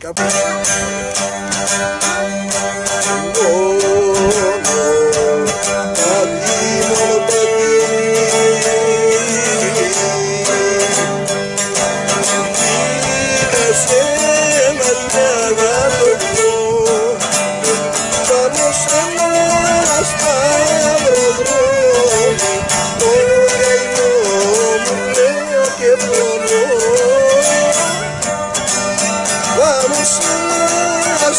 Go. Whoa.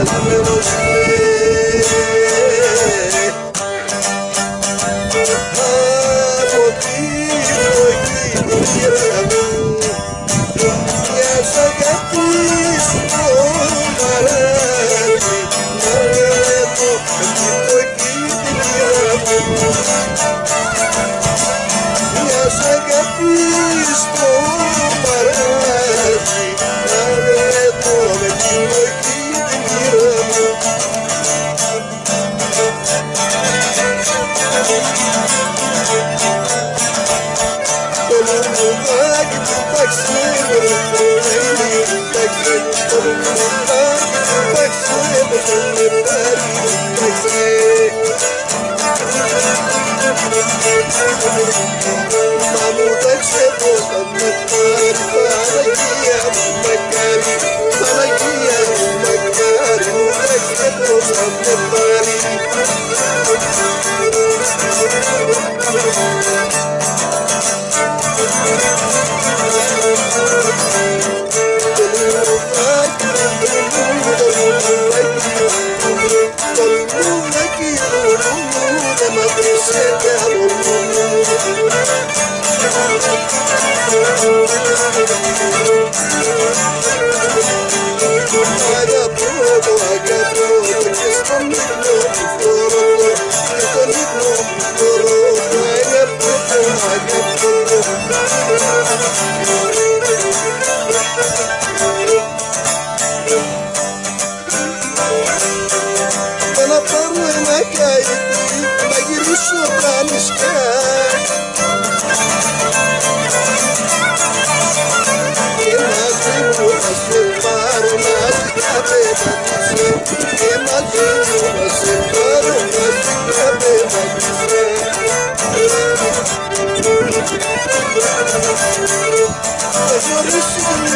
olhar nos. Sana Yaşar üstüne